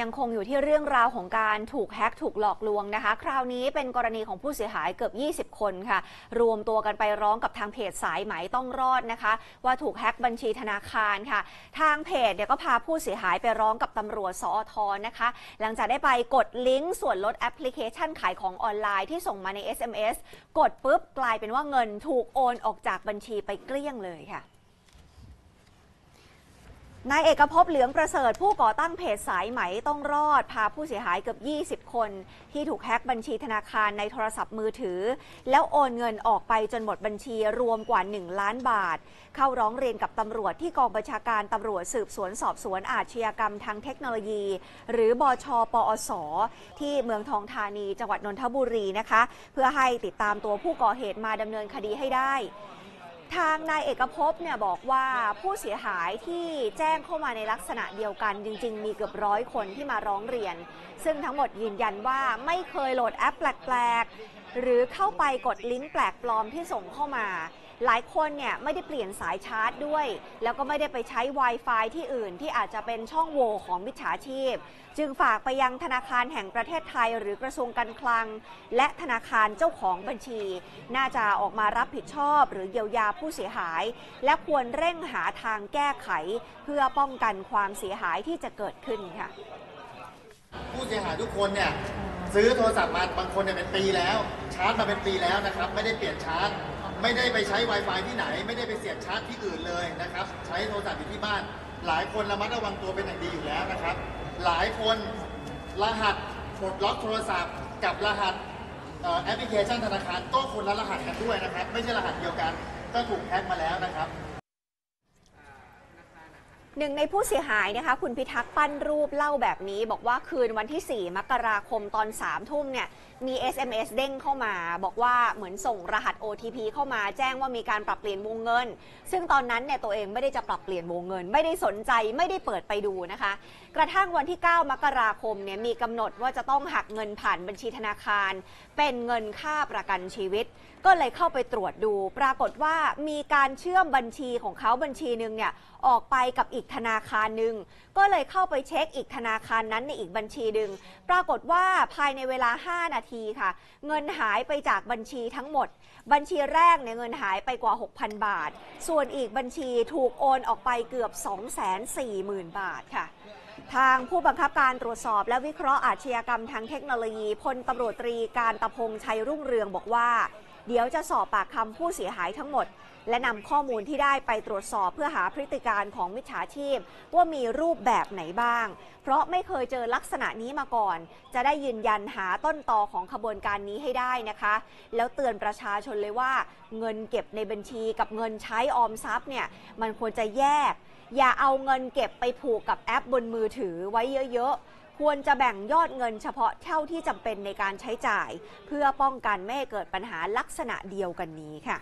ยังคงอยู่ที่เรื่องราวของการถูกแฮ็กถูกหลอกลวงนะคะ คราวนี้เป็นกรณีของผู้เสียหายเกือบ 20 คนค่ะ รวมตัวกันไปร้องกับทางเพจสายไหมต้องรอดนะคะ ว่าถูกแฮ็กบัญชีธนาคารค่ะ ทางเพจเนี่ยก็พาผู้เสียหายไปร้องกับตำรวจสอทนะคะ หลังจากได้ไปกดลิงก์ส่วนลดแอปพลิเคชันขายของออนไลน์ที่ส่งมาใน SMS กดปุ๊บกลายเป็นว่าเงินถูกโอนออกจากบัญชีไปเกลี้ยงเลยค่ะ นายเอกภพเหลืองประเสริฐผู้ก่อตั้งเพจสายไหมต้องรอด พาผู้เสียหายเกือบ 20 คน ที่ถูกแฮ็กบัญชีธนาคารในโทรศัพท์มือถือ แล้วโอนเงินออกไปจนหมดบัญชีรวมกว่า 1 ล้านบาท เข้าร้องเรียนกับตำรวจที่กองบัญชาการตำรวจสืบสวนสอบสวนอาชญากรรมทางเทคโนโลยี หรือบอชปอสที่เมืองทองธานีจังหวัดนนทบุรีนะคะ เพื่อให้ติดตามตัวผู้ก่อเหตุมาดำเนินคดีให้ได้ ทางนายเอกภพเนี่ยบอกว่าผู้เสียหายที่แจ้งเข้ามาในลักษณะเดียวกัน จริง ๆ มีเกือบร้อยคนที่มาร้องเรียน ซึ่งทั้งหมดยืนยันว่าไม่เคยโหลดแอปแปลกๆ หรือเข้าไปกดลิงก์แปลกปลอมที่ส่งเข้ามา หลายคนเนี่ยไม่ได้เปลี่ยนสายชาร์จด้วย แล้วก็ไม่ได้ไปใช้ Wi-Fi ที่อื่นที่อาจจะเป็นช่องโหว่ของมิจฉาชีพ จึงฝากไปยังธนาคารแห่งประเทศไทย หรือกระทรวงการคลัง และธนาคารเจ้าของบัญชี น่าจะออกมารับผิดชอบ หรือเยียวยาผู้เสียหาย และควรเร่งหาทางแก้ไข เพื่อป้องกันความเสียหายที่จะเกิดขึ้นค่ะ ผู้เสียหายทุกคนเนี่ย ซื้อโทรศัพท์มาบางคนเนี่ยเป็นปีแล้ว ชาร์จมาเป็นปีแล้วนะครับ ไม่ได้เปลี่ยนชาร์จ ไม่ได้ไปใช้ Wi-Fi ที่ไหน ไม่ได้ไปเสียบชาร์จที่อื่นเลยนะครับ ใช้โทรศัพท์อยู่ที่บ้าน หลายคนระมัดระวังตัวเป็นอย่างดีอยู่แล้วนะครับ หลายคนรหัสปลดล็อกโทรศัพท์ กับรหัสแอปพลิเคชันธนาคารก็คนละรหัสกันด้วยนะครับ ไม่ใช่รหัสเดียวกัน ก็ถูกแฮ็กมาแล้วนะครับ หนึ่งในผู้เสียหายนะคะ คุณพิทักษ์ปั้นรูปเล่าแบบนี้ บอกว่าคืนวันที่ 4 มกราคมตอน3ทุ่มเนี่ยมี SMS เด้งเข้ามา บอกว่าเหมือนส่งรหัส OTP เข้ามาแจ้งว่ามีการปรับเปลี่ยนวงเงิน ซึ่งตอนนั้นเนี่ยตัวเองไม่ได้จะปรับเปลี่ยนวงเงิน ไม่ได้สนใจไม่ได้เปิดไปดูนะคะ กระทั่งวันที่ 9 มกราคมเนี่ยมีกำหนดว่าจะต้องหักเงินผ่านบัญชีธนาคาร เป็นเงินค่าประกันชีวิต ก็เลยเข้าไปตรวจดู ปรากฏว่ามีการเชื่อมบัญชีของเขาบัญชีหนึ่งเนี่ยออกไปกับอีกกธนาคารหนึ่งก็เลยเข้าไปเช็คอีกธนาคารนั้นในอีกบัญชีหนึ่งปรากฏว่าภายในเวลา 5 นาทีค่ะ เงินหายไปจากบัญชีทั้งหมด บัญชีแรกเนี่ยเงินหายไปกว่า 6,000 บาท ส่วนอีกบัญชีถูกโอนออกไปเกือบ 240,000 บาทค่ะทางผู้บังคับการตรวจสอบและวิเคราะห์อาชญากรรมทางเทคโนโลยีพลตำรวจตรีการตะพงชัยรุ่งเรืองบอกว่า เดี๋ยวจะสอบปากคำผู้เสียหายทั้งหมด และนำข้อมูลที่ได้ไปตรวจสอบเพื่อหาพฤติการของมิจฉาชีพ ว่ามีรูปแบบไหนบ้าง เพราะไม่เคยเจอลักษณะนี้มาก่อน จะได้ยืนยันหาต้นตอของขบวนการนี้ให้ได้นะคะ แล้วเตือนประชาชนเลยว่า เงินเก็บในบัญชีกับเงินใช้ออมทรัพย์เนี่ยมันควรจะแยก อย่าเอาเงินเก็บไปผูกกับแอปบนมือถือไว้เยอะๆ ควรจะแบ่งยอดเงินเฉพาะเท่าที่จำเป็นในการใช้จ่าย เพื่อป้องกันไม่ให้เกิดปัญหาลักษณะเดียวกันนี้ค่ะ